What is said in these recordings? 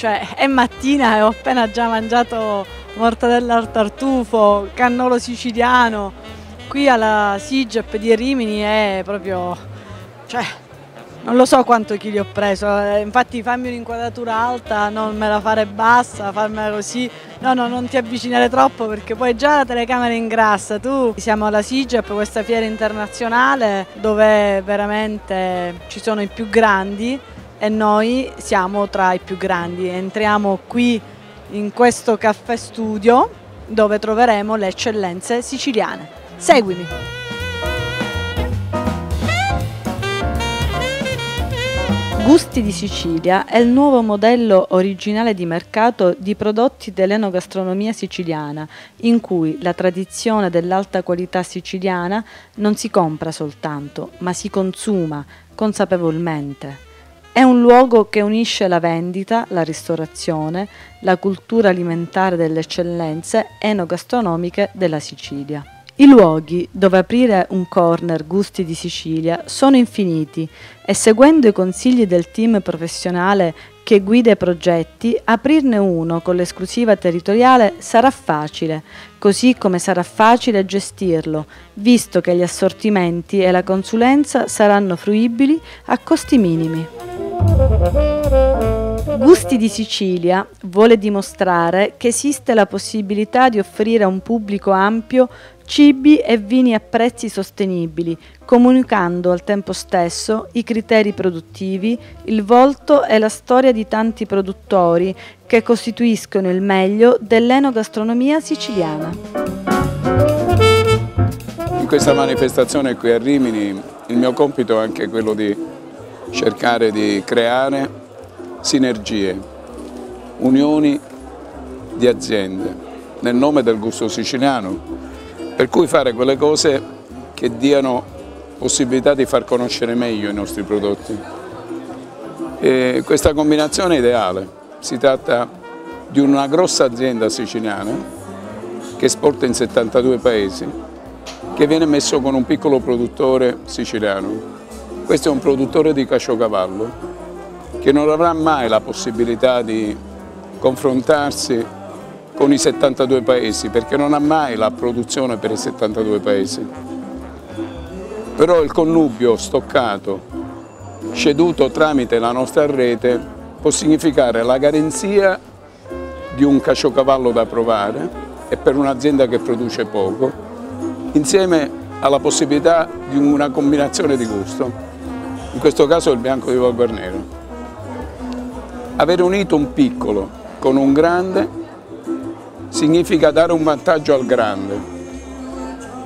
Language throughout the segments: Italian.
cioè è mattina e ho appena già mangiato mortadella al tartufo, cannolo siciliano, qui alla Sigep di Rimini è proprio, cioè non lo so quanto chili ho preso, eh, infatti fammi un'inquadratura alta, non me la fare bassa, farmela così, no no non ti avvicinare troppo perché poi già la telecamera ingrassa, tu siamo alla SIGEP, questa fiera internazionale dove veramente ci sono i più grandi e noi siamo tra i più grandi, entriamo qui in questo caffè studio dove troveremo le eccellenze siciliane. Seguimi! Gusti di Sicilia è il nuovo modello originale di mercato di prodotti dell'enogastronomia siciliana, in cui la tradizione dell'alta qualità siciliana non si compra soltanto, ma si consuma consapevolmente. È un luogo che unisce la vendita, la ristorazione, la cultura alimentare delle eccellenze enogastronomiche della Sicilia. I luoghi dove aprire un corner gusti di Sicilia sono infiniti e seguendo i consigli del team professionale che guida i progetti, aprirne uno con l'esclusiva territoriale sarà facile, così come sarà facile gestirlo, visto che gli assortimenti e la consulenza saranno fruibili a costi minimi. Gusti di Sicilia vuole dimostrare che esiste la possibilità di offrire a un pubblico ampio cibi e vini a prezzi sostenibili, comunicando al tempo stesso i criteri produttivi, il volto e la storia di tanti produttori che costituiscono il meglio dell'enogastronomia siciliana. In questa manifestazione qui a Rimini il mio compito è anche quello di cercare di creare sinergie, unioni di aziende nel nome del gusto siciliano per cui fare quelle cose che diano possibilità di far conoscere meglio i nostri prodotti. E questa combinazione è ideale, si tratta di una grossa azienda siciliana che esporta in 72 paesi, che viene messo con un piccolo produttore siciliano. Questo è un produttore di caciocavallo che non avrà mai la possibilità di confrontarsi con i 72 paesi perché non ha mai la produzione per i 72 paesi. Però il connubio stoccato, ceduto tramite la nostra rete, può significare la garanzia di un caciocavallo da provare e per un'azienda che produce poco, insieme alla possibilità di una combinazione di gusto, in questo caso il bianco di Volgar Nero. Avere unito un piccolo con un grande significa dare un vantaggio al grande,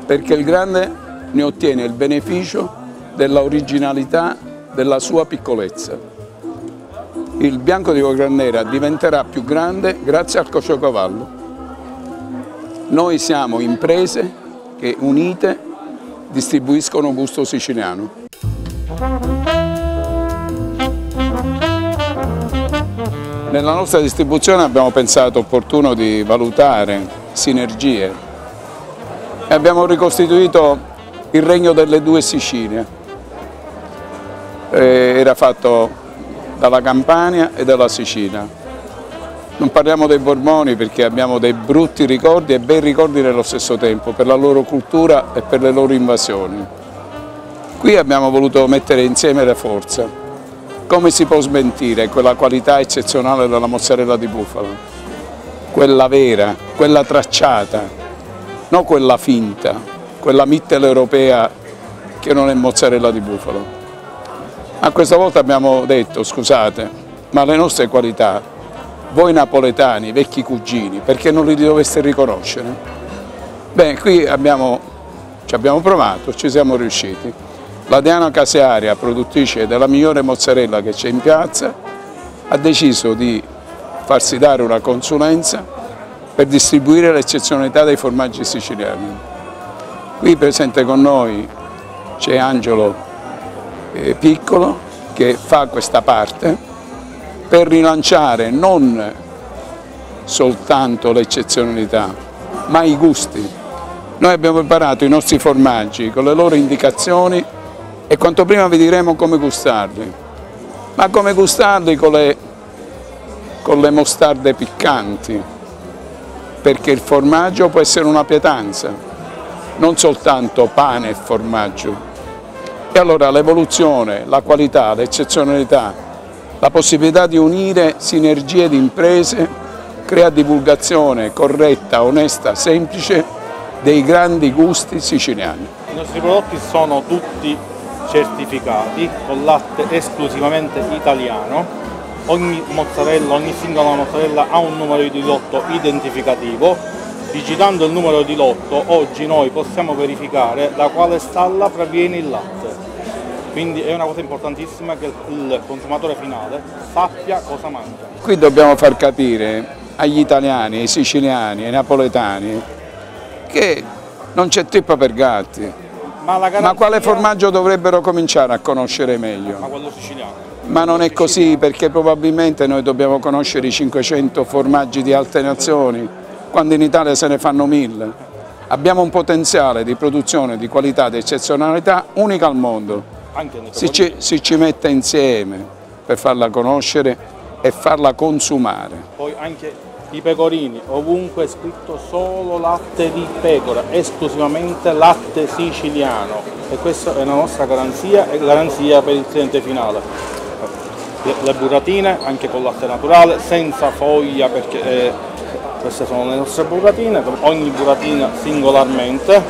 perché il grande ne ottiene il beneficio della originalità della sua piccolezza. Il bianco di Nera diventerà più grande grazie al cociocavallo. Noi siamo imprese che unite distribuiscono gusto siciliano. Nella nostra distribuzione abbiamo pensato opportuno di valutare sinergie e abbiamo ricostituito il regno delle due Sicilie. Eh, era fatto dalla Campania e dalla Sicilia. Non parliamo dei Borboni perché abbiamo dei brutti ricordi e bei ricordi nello stesso tempo per la loro cultura e per le loro invasioni. Qui abbiamo voluto mettere insieme le forze come si può smentire quella qualità eccezionale della mozzarella di bufala? Quella vera, quella tracciata, non quella finta, quella mitteleuropea che non è mozzarella di bufalo. A questa volta abbiamo detto, scusate, ma le nostre qualità, voi napoletani, vecchi cugini, perché non li doveste riconoscere? Beh, qui abbiamo, ci abbiamo provato, ci siamo riusciti. La Diana Casearia, produttrice della migliore mozzarella che c'è in piazza, ha deciso di farsi dare una consulenza per distribuire l'eccezionalità dei formaggi siciliani. Qui presente con noi c'è Angelo eh, Piccolo che fa questa parte per rilanciare non soltanto l'eccezionalità, ma i gusti. Noi abbiamo preparato i nostri formaggi con le loro indicazioni e quanto prima vi diremo come gustarli, ma come gustarli con le con le mostarde piccanti, perché il formaggio può essere una pietanza, non soltanto pane e formaggio. E allora l'evoluzione, la qualità, l'eccezionalità, la possibilità di unire sinergie di imprese crea divulgazione corretta, onesta, semplice dei grandi gusti siciliani. I nostri prodotti sono tutti certificati con latte esclusivamente italiano, ogni mozzarella, ogni singola mozzarella ha un numero di lotto identificativo, digitando il numero di lotto oggi noi possiamo verificare da quale stalla proviene il latte. Quindi è una cosa importantissima che il consumatore finale sappia cosa mangia. Qui dobbiamo far capire agli italiani, ai siciliani, ai napoletani che non c'è trippa per gatti. Ma, garanzia... Ma, quale formaggio dovrebbero cominciare a conoscere meglio? Ma quello siciliano. Ma non è così perché probabilmente noi dobbiamo conoscere i 500 formaggi di altre nazioni, quando in Italia se ne fanno mille. Abbiamo un potenziale di produzione, di qualità, di eccezionalità unica al mondo si ci, si ci mette insieme per farla conoscere e farla consumare. Poi anche i pecorini, ovunque è scritto solo latte di pecora, esclusivamente latte siciliano e questa è la nostra garanzia e garanzia per il cliente finale. Le, le burratine anche con latte naturale, senza foglia perché eh, queste sono le nostre burratine, ogni burratina singolarmente,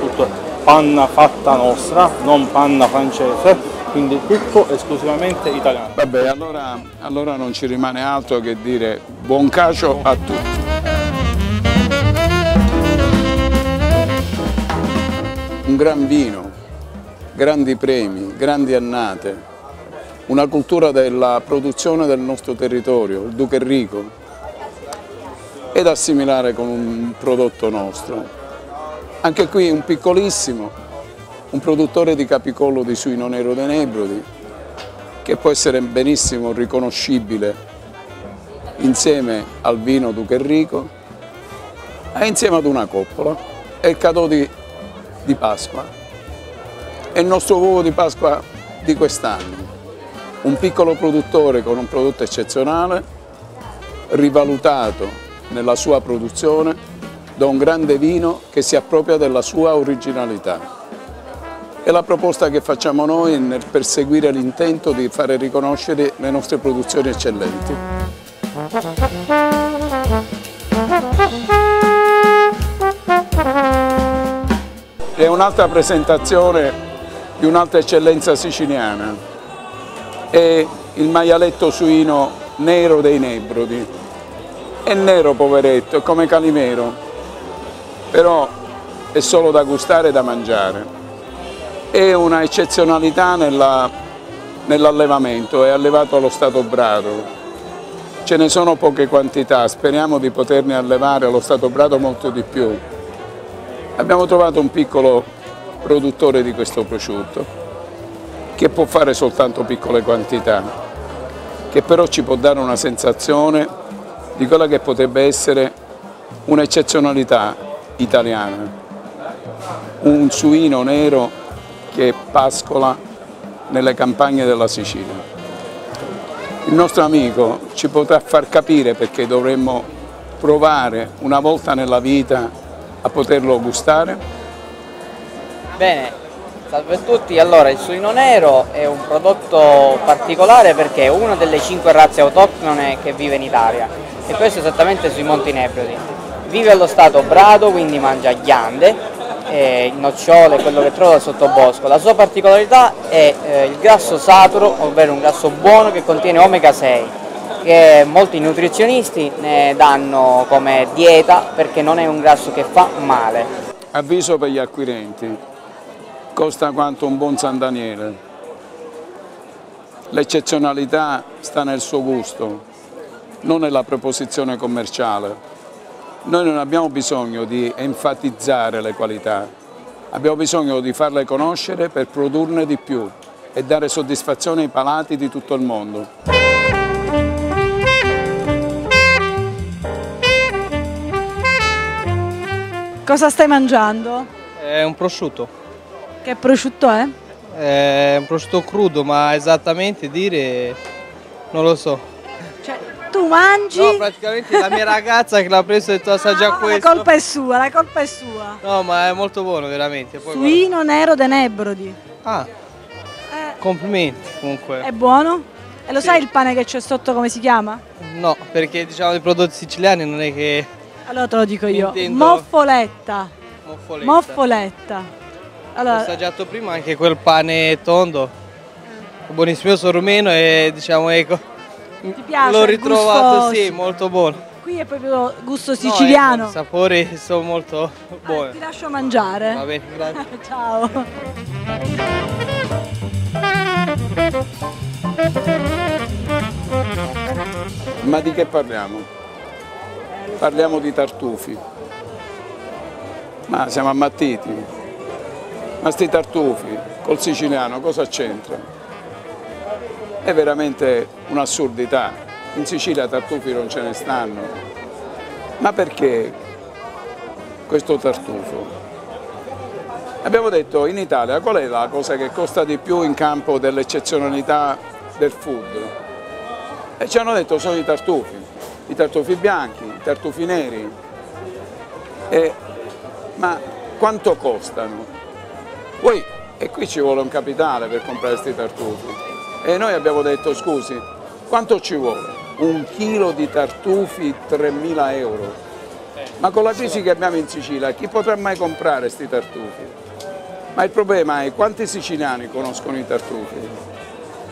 tutto panna fatta nostra, non panna francese, quindi tutto esclusivamente italiano. Vabbè, allora, allora non ci rimane altro che dire buon cacio a tutti. Un gran vino, grandi premi, grandi annate, una cultura della produzione del nostro territorio, il Duca Enrico, ed assimilare con un prodotto nostro. Anche qui un piccolissimo, un produttore di capicollo di suino nero dei Nebrodi, che può essere benissimo riconoscibile insieme al vino Duca Enrico e insieme ad una coppola. È il cadeau di, di Pasqua, è il nostro uovo di Pasqua di quest'anno. Un piccolo produttore con un prodotto eccezionale, rivalutato nella sua produzione da un grande vino che si appropria della sua originalità. È la proposta che facciamo noi nel perseguire l'intento di fare riconoscere le nostre produzioni eccellenti. È un'altra presentazione di un'altra eccellenza siciliana. È il maialetto suino nero dei Nebrodi. È nero poveretto, è come Calimero, però è solo da gustare e da mangiare. È una eccezionalità nell'allevamento, è allevato allo stato brado. Ce ne sono poche quantità, speriamo di poterne allevare allo stato brado molto di più. Abbiamo trovato un piccolo produttore di questo prosciutto che può fare soltanto piccole quantità, che però ci può dare una sensazione di quella che potrebbe essere un'eccezionalità italiana, un suino nero che pascola nelle campagne della Sicilia. Il nostro amico ci potrà far capire perché dovremmo provare una volta nella vita a poterlo gustare? Bene, salve a tutti. Allora, il suino nero è un prodotto particolare perché è una delle cinque razze autoctone che vive in Italia e questo esattamente sui Monti Nebrodi vive allo stato brado, quindi mangia ghiande, eh, nocciole, quello che trova sotto bosco. La sua particolarità è eh, il grasso saturo, ovvero un grasso buono che contiene omega 6, che molti nutrizionisti ne danno come dieta perché non è un grasso che fa male. Avviso per gli acquirenti, costa quanto un buon San Daniele. L'eccezionalità sta nel suo gusto, non nella proposizione commerciale. Noi non abbiamo bisogno di enfatizzare le qualità, abbiamo bisogno di farle conoscere per produrne di più e dare soddisfazione ai palati di tutto il mondo. Cosa stai mangiando? È un prosciutto. Che prosciutto è? È un prosciutto crudo, ma esattamente dire non lo so. Cioè, tu mangi? No, praticamente la mia ragazza che l'ha preso e ha detto assaggia Ah, questo. La colpa è sua, la colpa è sua. No, ma è molto buono veramente. Poi Suino nero de Nebrodi. guarda- Ah, Eh, complimenti comunque. è buono? E lo Sì. sai il pane che c'è sotto come si chiama? No, perché diciamo i prodotti siciliani non è che Allora te lo dico io. Intendo- Moffoletta. moffoletta. Moffoletta. Ho Allora, assaggiato prima anche quel pane tondo. Buonissimo, sono rumeno e diciamo ecco. Ti piace? L'ho ritrovato, gusto- sì, molto buono. Qui è proprio gusto No, siciliano. ecco, I sapori sono molto Ah, ti buoni. lascio mangiare. Va bene, grazie. Ciao. Ma di che parliamo? Parliamo di tartufi. Ma siamo ammattiti. Ma sti tartufi col siciliano cosa c'entra? È veramente un'assurdità. In Sicilia tartufi non ce ne stanno. Ma perché questo tartufo? Abbiamo detto in Italia qual è la cosa che costa di più in campo dell'eccezionalità del food? E ci hanno detto sono i tartufi, i tartufi bianchi, i tartufi neri. E- ma quanto costano? Poi, e qui ci vuole un capitale per comprare questi tartufi. E noi abbiamo detto scusi, quanto ci vuole? Un chilo di tartufi 3.000 euro. Ma con la crisi che abbiamo in Sicilia, chi potrà mai comprare questi tartufi? Ma il problema è quanti siciliani conoscono i tartufi?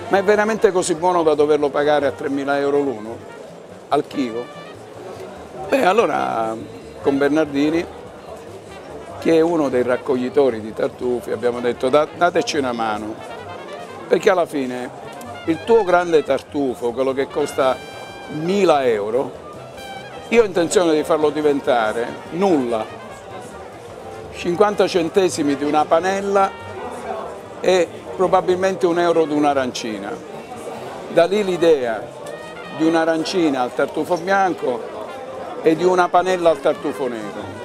Ma è veramente così buono da doverlo pagare a 3.000 euro l'uno? Al chilo? Beh, allora con Bernardini, che è uno dei raccoglitori di tartufi, abbiamo detto "Da- dateci una mano, perché alla fine il tuo grande tartufo, quello che costa 1.000 euro, io ho intenzione di farlo diventare nulla, 50 centesimi di una panella e probabilmente un euro di un'arancina. Da lì l'idea di un'arancina al tartufo bianco e di una panella al tartufo nero.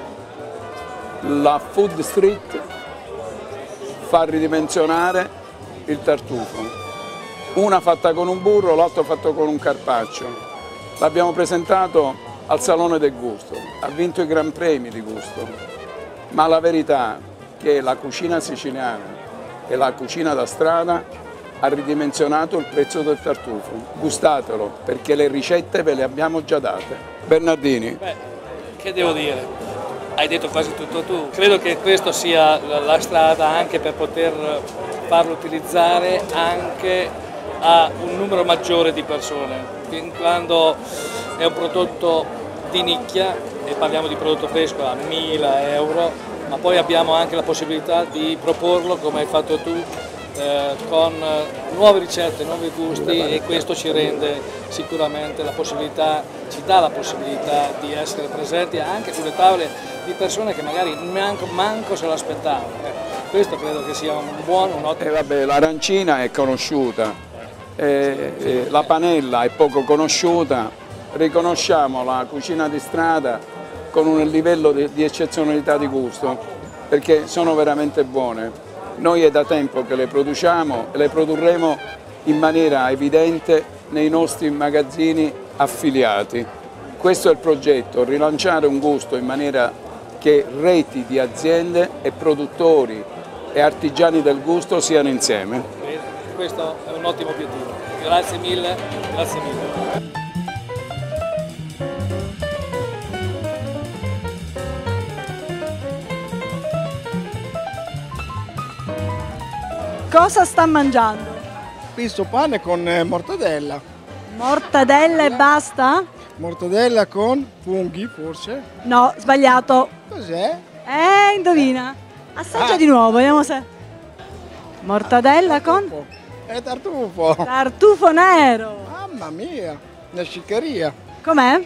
La Food Street fa ridimensionare il tartufo. Una fatta con un burro, l'altro fatto con un carpaccio. L'abbiamo presentato al Salone del Gusto, ha vinto i Gran Premi di gusto, ma la verità è che la cucina siciliana e la cucina da strada ha ridimensionato il prezzo del tartufo. Gustatelo perché le ricette ve le abbiamo già date. Bernardini, Beh, che devo dire? Hai detto quasi tutto tu. Credo che questa sia la strada anche per poter farlo utilizzare anche a un numero maggiore di persone, fin quando è un prodotto di nicchia e parliamo di prodotto fresco a 1000 euro, ma poi abbiamo anche la possibilità di proporlo come hai fatto tu eh, con nuove ricette, nuovi gusti e questo ci rende sicuramente la possibilità, ci dà la possibilità di essere presenti anche sulle tavole di persone che magari manco, manco se l'aspettavano. Ecco, questo credo che sia un buon, un E ottimo. vabbè, l'arancina è conosciuta, eh, eh, la panella è poco conosciuta, riconosciamo la cucina di strada con un livello di, di eccezionalità di gusto, perché sono veramente buone. Noi è da tempo che le produciamo e le produrremo in maniera evidente nei nostri magazzini affiliati. Questo è il progetto, rilanciare un gusto in maniera che reti di aziende e produttori e artigiani del gusto siano insieme. Questo è un ottimo obiettivo. Grazie mille, grazie mille. Cosa sta mangiando? Questo pane con eh, mortadella. Mortadella e basta? Mortadella con funghi, forse. No, sbagliato. Cos'è? Eh, indovina. Assaggia Ah. di nuovo, vediamo se. Mortadella con Tartufo. È tartufo. tartufo nero. Mamma mia, una sciccheria. Com'è?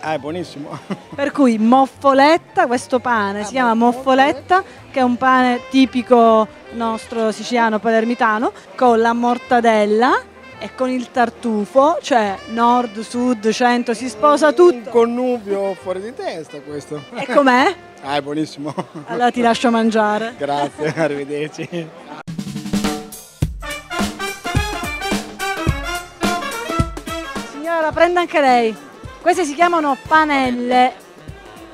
Ah, è buonissimo. Per cui moffoletta, questo pane si chiama moffoletta, che è un pane tipico nostro siciliano palermitano, con la mortadella e con il tartufo, cioè nord, sud, centro, si sposa Un tutto. connubio fuori di testa questo. E com'è? Ah, è buonissimo. Allora ti lascio mangiare. Grazie, arrivederci. Prenda anche lei. Queste si chiamano panelle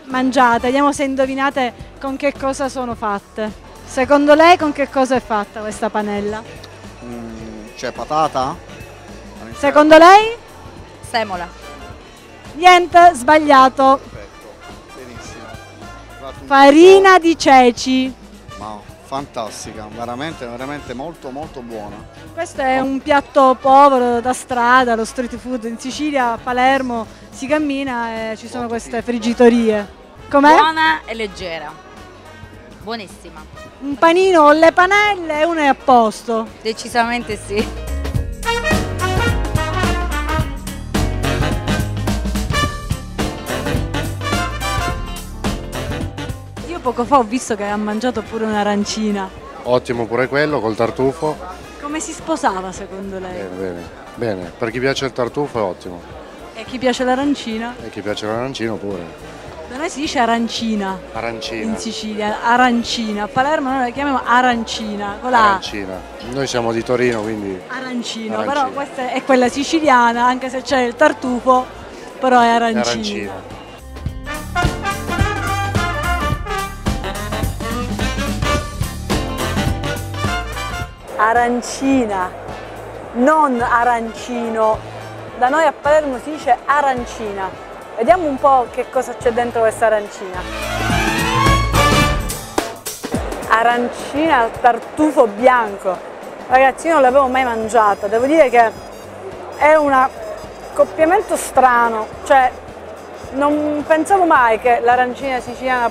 mangiate. Vediamo se indovinate con che cosa sono fatte. Secondo lei con che cosa è fatta questa panella? Mm, c'è patata? Secondo lei? Semola. Niente, sbagliato. Perfetto, benissimo. Farina di ceci. po'. Fantastica, veramente, veramente molto molto buona. Questo è un piatto povero da strada, lo street food in Sicilia, a Palermo si cammina e ci sono queste friggitorie. Com'è? Buona e leggera. Buonissima. Un panino con le panelle e uno è a posto. Decisamente sì. Poco fa ho visto che ha mangiato pure un'arancina. Ottimo pure quello col tartufo. Come si sposava secondo lei? Bene, bene. Bene, per chi piace il tartufo è ottimo. E chi piace l'arancina? E chi piace l'arancino pure. Da noi si dice arancina Arancina. in Sicilia, arancina. A Palermo noi la chiamiamo arancina. Arancina. Noi siamo di Torino, quindi arancino, Arancina. però questa è quella siciliana, anche se c'è il tartufo, però è è arancina. Arancina. Non arancino. Da noi a Palermo si dice arancina. Vediamo un po' che cosa c'è dentro questa arancina. Arancina al tartufo bianco. Ragazzi, io non l'avevo mai mangiata. Devo dire che è un accoppiamento strano. Cioè, non pensavo mai che l'arancina siciliana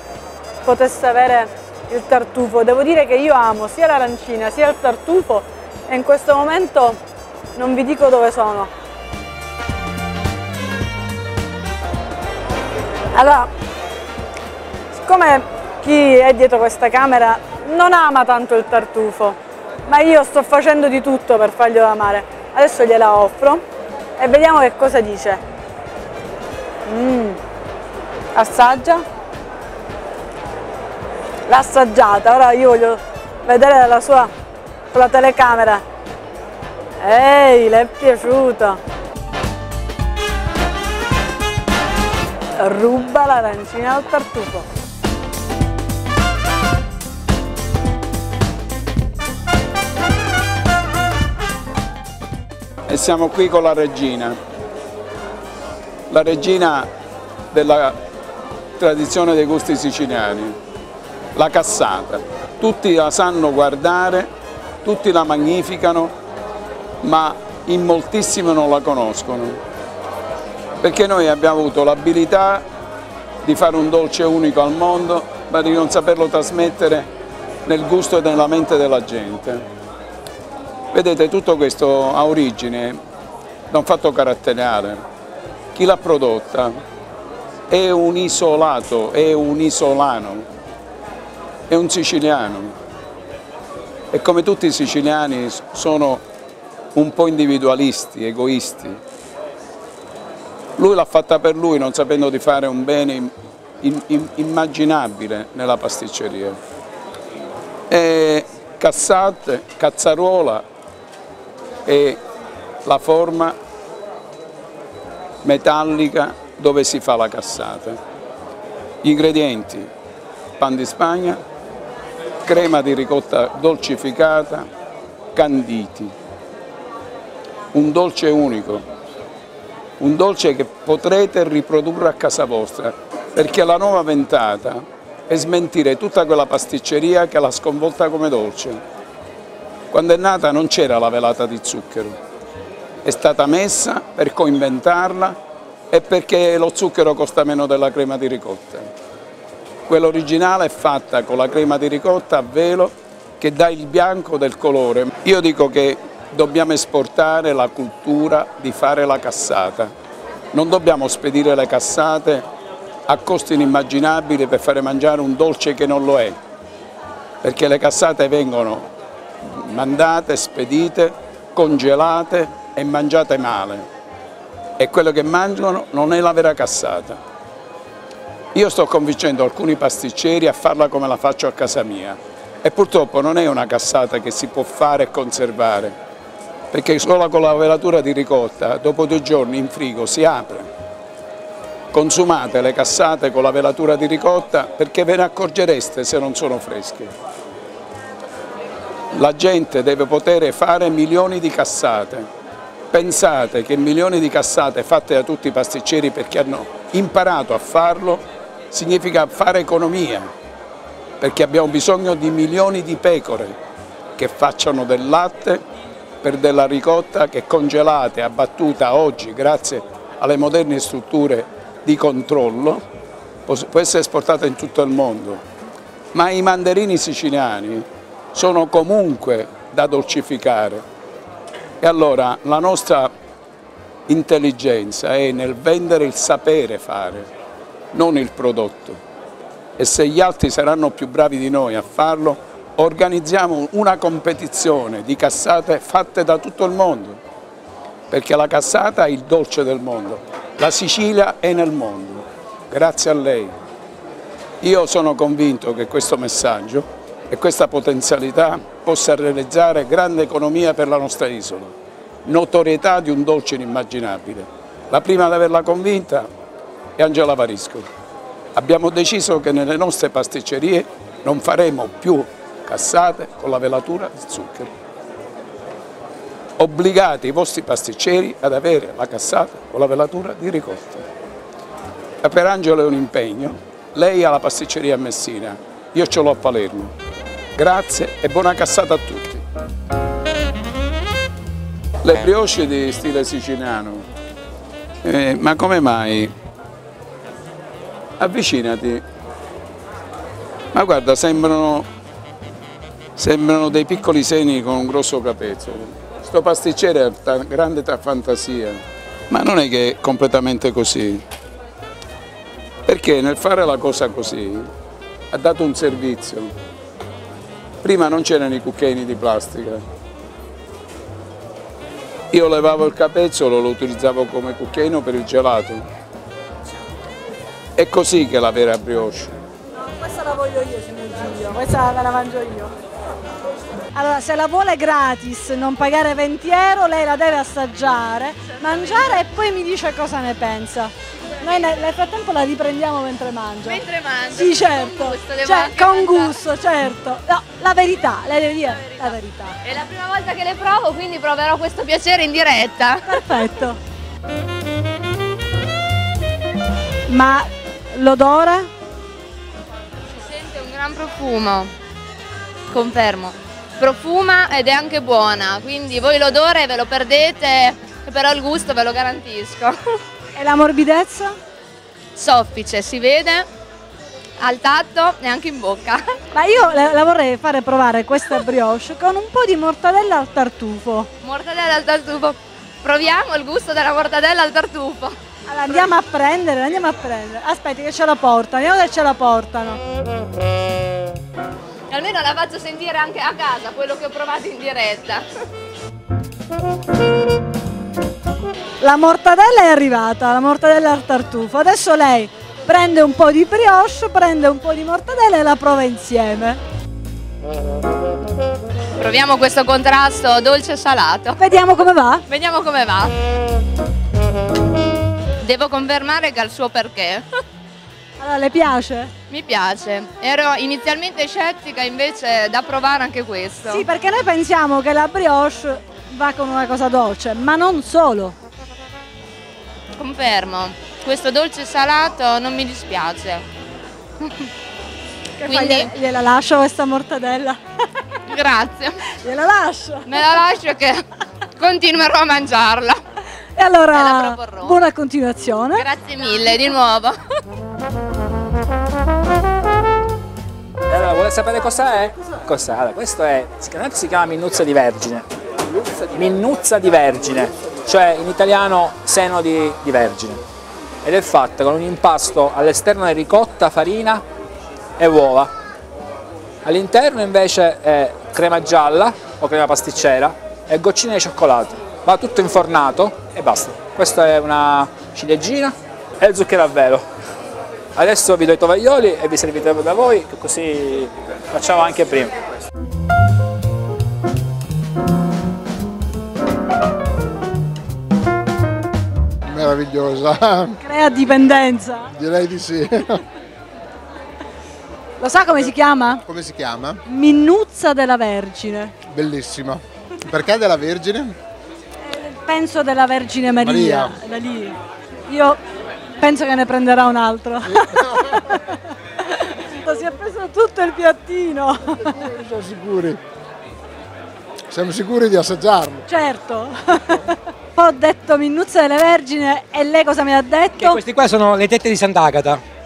potesse avere il tartufo. Devo dire che io amo sia l'arancina sia il tartufo e in questo momento non vi dico dove sono. Allora, siccome chi è dietro questa camera non ama tanto il tartufo, ma io sto facendo di tutto per farglielo amare, adesso gliela offro e vediamo che cosa dice. Mm. Assaggia. L'ha assaggiata, ora io voglio vedere dalla sua con la telecamera. Ehi, le è piaciuta. Ruba l'arancina al tartufo. E siamo qui con la regina, la regina della tradizione dei gusti siciliani, la cassata. Tutti la sanno guardare, tutti la magnificano, ma in moltissimi non la conoscono. Perché noi abbiamo avuto l'abilità di fare un dolce unico al mondo, ma di non saperlo trasmettere nel gusto e nella mente della gente. Vedete, tutto questo ha origine da un fatto caratteriale. Chi l'ha prodotta è un isolato, è un isolano, è un siciliano. E come tutti i siciliani sono un po' individualisti, egoisti. Lui l'ha fatta per lui non sapendo di fare un bene im- im- immaginabile nella pasticceria. E cassate, cazzaruola e la forma metallica dove si fa la cassata. Gli ingredienti, pan di Spagna, crema di ricotta dolcificata, canditi. Un dolce unico, un dolce che potrete riprodurre a casa vostra, perché la nuova ventata è smentire tutta quella pasticceria che l'ha sconvolta come dolce. Quando è nata non c'era la velata di zucchero, è stata messa per coinventarla e perché lo zucchero costa meno della crema di ricotta. Quella originale è fatta con la crema di ricotta a velo che dà il bianco del colore. Io dico che dobbiamo esportare la cultura di fare la cassata. Non dobbiamo spedire le cassate a costi inimmaginabili per fare mangiare un dolce che non lo è, perché le cassate vengono mandate, spedite, congelate e mangiate male e quello che mangiano non è la vera cassata. Io sto convincendo alcuni pasticceri a farla come la faccio a casa mia e purtroppo non è una cassata che si può fare e conservare, perché solo con la velatura di ricotta dopo due giorni in frigo si apre. Consumate le cassate con la velatura di ricotta perché ve ne accorgereste se non sono fresche. La gente deve poter fare milioni di cassate. Pensate che milioni di cassate fatte da tutti i pasticceri perché hanno imparato a farlo significa fare economia, perché abbiamo bisogno di milioni di pecore che facciano del latte per della ricotta che congelata e abbattuta oggi grazie alle moderne strutture di controllo può essere esportata in tutto il mondo. Ma i mandarini siciliani sono comunque da dolcificare e allora la nostra intelligenza è nel vendere il sapere fare, non il prodotto. E se gli altri saranno più bravi di noi a farlo, organizziamo una competizione di cassate fatte da tutto il mondo, perché la cassata è il dolce del mondo, la Sicilia è nel mondo, grazie a lei. Io sono convinto che questo messaggio e questa potenzialità possa realizzare grande economia per la nostra isola, notorietà di un dolce inimmaginabile. La prima ad averla convinta è Angela Varisco. Abbiamo deciso che nelle nostre pasticcerie non faremo più cassate con la velatura di zucchero. Obbligate i vostri pasticceri ad avere la cassata con la velatura di ricotta. E per Angelo è un impegno, lei ha la pasticceria a Messina, io ce l'ho a Palermo. Grazie e buona cassata a tutti. Le brioche di stile siciliano, eh, ma come mai? Avvicinati. Ma guarda, sembrano sembrano dei piccoli seni con un grosso capezzolo. Sto pasticcere ha grande fantasia, ma non è che è completamente così, perché nel fare la cosa così ha dato un servizio. Prima non c'erano i cucchiaini di plastica, io levavo il capezzolo, lo utilizzavo come cucchiaino per il gelato. È così che la vera brioche. No, questa la voglio io, signor Giulio, questa me la mangio io. Allora, se la vuole gratis, non pagare 20 euro, lei la deve assaggiare, mangiare e poi mi dice cosa ne pensa. Noi nel frattempo la riprendiamo mentre mangia. Mentre mangia? Sì, certo. Con gusto, cioè, con gusto certo. No, la verità, lei deve dire la verità. È la prima volta che le provo, quindi proverò questo piacere in diretta. Perfetto. Ma l'odore? Si sente un gran profumo. Confermo profuma ed è anche buona, quindi voi l'odore ve lo perdete, però il gusto ve lo garantisco. E la morbidezza? Soffice, si vede al tatto e anche in bocca. Ma io la vorrei fare provare questa brioche con un po' di mortadella al tartufo. Mortadella al tartufo. Proviamo il gusto della mortadella al tartufo. Allora andiamo a prendere, andiamo a prendere. Aspetti che ce la portano, vediamo se ce la portano almeno la faccio sentire anche a casa quello che ho provato in diretta. La mortadella è arrivata, la mortadella al tartufo. Adesso lei prende un po' di brioche, prende un po' di mortadella e la prova insieme. Proviamo questo contrasto dolce e salato. Vediamo come va. Vediamo come va. Devo confermare che ha il suo perché. Allora, le piace? Mi piace. Ero inizialmente scettica, invece da provare anche questo. Sì, perché noi pensiamo che la brioche va con una cosa dolce, ma non solo. Confermo. Questo dolce salato non mi dispiace. Che Quindi gliela lascio questa mortadella. Grazie. Gliela lascio. Me la lascio che continuerò a mangiarla. E allora, buona continuazione. Grazie mille di nuovo. Allora, vuole sapere cos'è? Cos'è? Allora, questo è, si chiama minnuzza di vergine. Minnuzza di vergine, cioè in italiano seno di, di vergine. Ed è fatta con un impasto all'esterno è ricotta, farina e uova. All'interno invece è crema gialla o crema pasticcera e goccine di cioccolato va tutto infornato e basta. Questa è una ciliegina e il zucchero a velo. Adesso vi do i tovaglioli e vi servite da voi, così facciamo anche prima. meravigliosa. Crea dipendenza? Direi di sì. Lo sa come si chiama? Come si chiama? Minuzza della Vergine. Bellissima. Perché della Vergine? Penso della Vergine Maria. Maria. Da lì. Io penso che ne prenderà un altro. si è preso tutto il piattino. Siamo sicuri. Siamo sicuri di assaggiarlo. Certo. Poi ho detto Minnuzza delle Vergine e lei cosa mi ha detto? Questi qua sono le tette di Sant'Agata.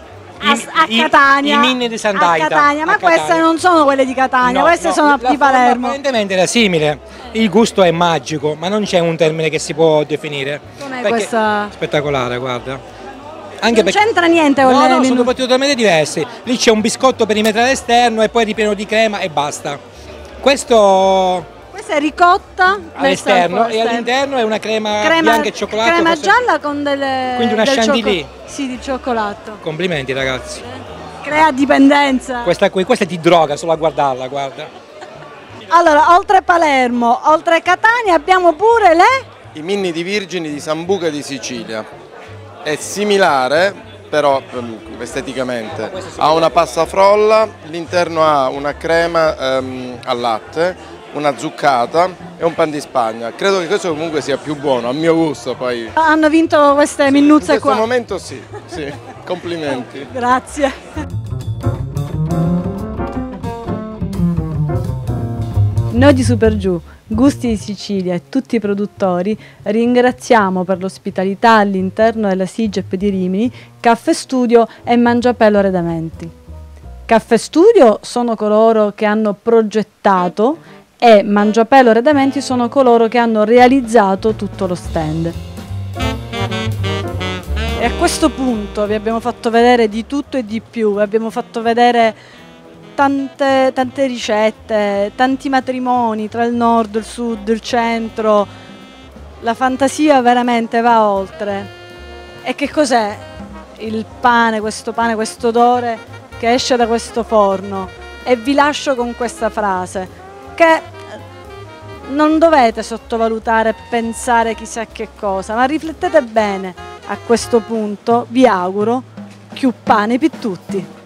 A, a Catania. I mini di A Sant'Agata. Catania, ma A queste Catania. non sono quelle di Catania, No, queste no, sono di Palermo. Apparentemente era simile. Il gusto è magico, ma non c'è un termine che si può definire. Com'è questa? Spettacolare, guarda. Anche Non perché... c'entra niente con No, le no, sono piatti totalmente diversi. Lì c'è un biscotto perimetrale esterno e poi ripieno di crema e basta. Questo Questa è ricotta all'esterno e all'interno è una crema, crema, bianca e cioccolato. crema forse- gialla con delle Quindi una del chantilly. cioccol- Sì, di cioccolato. Complimenti ragazzi. Crea dipendenza. Questa qui, questa ti droga solo a guardarla, guarda. Allora, oltre Palermo, oltre Catania abbiamo pure le I mini di Virgini di Sambuca di Sicilia. È similare, però ehm, esteticamente, ha una pasta frolla, l'interno ha una crema ehm, al latte, una zuccata e un pan di Spagna. Credo che questo comunque sia più buono, a mio gusto poi. hanno vinto queste In minnuzze questo qua. momento sì, sì, complimenti. Grazie. Noi di Supergiù, Gusti di Sicilia e tutti i produttori ringraziamo per l'ospitalità all'interno della SIGEP di Rimini Caffè Studio e Mangiapelo Redamenti. Caffè Studio sono coloro che hanno progettato e Mangiapelo Redamenti sono coloro che hanno realizzato tutto lo stand. E a questo punto vi abbiamo fatto vedere di tutto e di più, vi abbiamo fatto vedere tante, tante ricette, tanti matrimoni tra il nord, il sud, il centro. La fantasia veramente va oltre. E che cos'è il pane, questo pane, questo odore che esce da questo forno? E vi lascio con questa frase che non dovete sottovalutare e pensare chissà che cosa, ma riflettete bene. A questo punto vi auguro più pane per tutti.